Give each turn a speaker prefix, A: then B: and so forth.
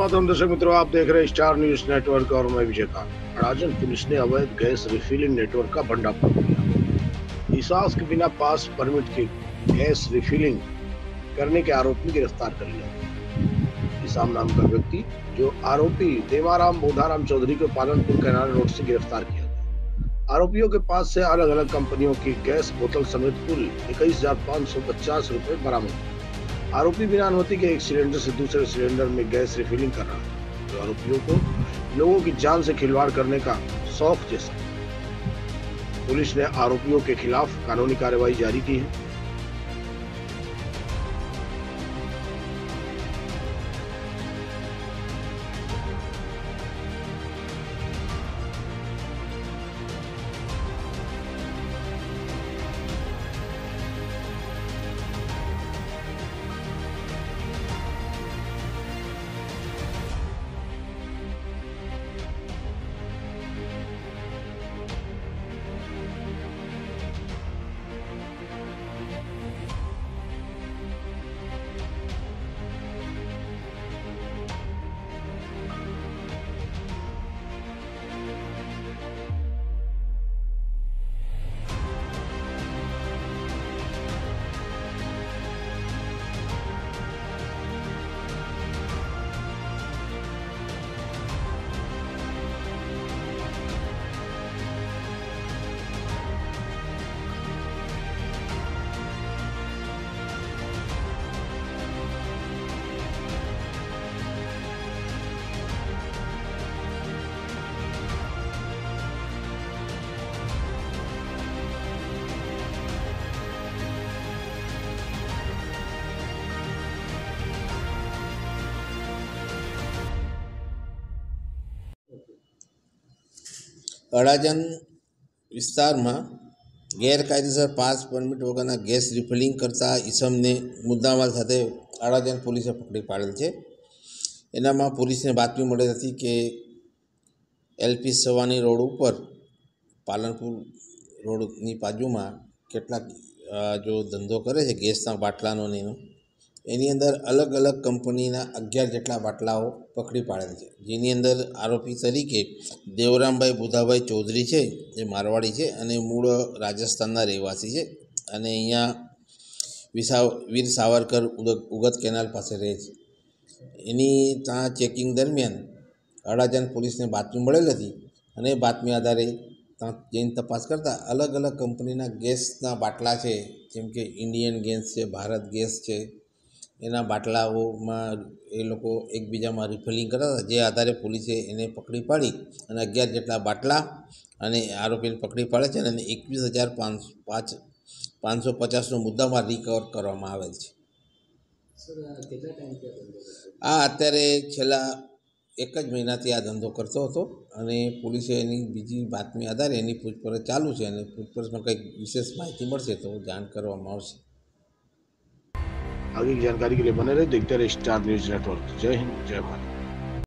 A: मातरम दर्शक मित्रों, आप देख रहे हैं स्टार न्यूज़ नेटवर्क और मैं विजयकांत राजन पुलिस ने अवैध गैस रिफिलिंग नेटवर्क का भंडाफोड़ किया। इसास के बिना पास परमिट के गैस रिफिलिंग करने के आरोप में गिरफ़्तार कर लिया इसाम नाम का व्यक्ति, जो आरोपी देवाराम बोधाराम चौधरी को पालनपुर कैनाल रोड से गिरफ़्तार किया आरोपियों के पास से अलग अलग कंपनियों की गैस बोतल समेत कुल इक्कीस हज़ार पाँच सौ पचास रूपए बरामद। आरोपी बिना अनुमति के एक सिलेंडर से दूसरे सिलेंडर में गैस रिफिलिंग कर रहा था जो आरोपियों को लोगों की जान से खिलवाड़ करने का शौक जैसा। पुलिस ने आरोपियों के खिलाफ कानूनी कार्रवाई जारी की है।
B: અડાજણ વિસ્તારમાં ગેરકાયદેસર પાસ પરમિટ વગરના ગેસ રિફિલિંગ કરતા ઈસમને મુદ્દામાલ સાથે અડાજણ પોલીસે પકડી પાડેલ છે. એનામાં પોલીસને બાતમી મળેલ હતી કે એલપી સવાની રોડ ઉપર, પાલનપુર રોડની બાજુમાં કેટલાક જો ધંધો કરે છે, ગેસના બાટલાનો ને એનો એની અંદર અલગ અલગ કંપનીના અગિયાર જેટલા બાટલાઓ પકડી પાડેલ છે. જેની અંદર આરોપી તરીકે દેવરામભાઈ બુધાભાઈ ચૌધરી છે, જે મારવાડી છે અને મૂળ રાજસ્થાનના રહેવાસી છે અને અહીંયા વિસા વીર સાવરકર ઉગત કેનાલ પાસે રહે છે. એની ત્યાં ચેકિંગ દરમિયાન અડાજણ પોલીસને બાતમી મળેલ હતી અને બાતમી આધારે ત્યાં જઈને તપાસ કરતાં અલગ અલગ કંપનીના ગેસના બાટલા છે, જેમ કે ઇન્ડિયન ગેસ છે, ભારત ગેસ છે એના બાટલાઓમાં એ લોકો એકબીજામાં રિફિલિંગ કરતા હતા. જે આધારે પોલીસે એને પકડી પાડી અને અગિયાર જેટલા બાટલા અને આરોપીને પકડી પાડે છે અને એકવીસ હજાર પાંચ પાંચ પાંચસો પચાસનો મુદ્દામાં રિકવર કરવામાં આવેલ છે. આ અત્યારે છેલ્લા એક જ મહિનાથી આ ધંધો કરતો હતો અને પોલીસે એની બીજી બાતમી આધારે એની પૂછપરછ ચાલુ છે અને પૂછપરછમાં કંઈક વિશેષ માહિતી મળશે તો જાણ કરવામાં આવશે.
A: आगे की जानकारी के लिए बने रहे देखते रहे स्टार न्यूज नेटवर्क जय हिंद जय भारत